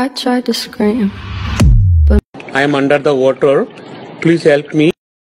I tried to scream. But I am under the water. Please help me.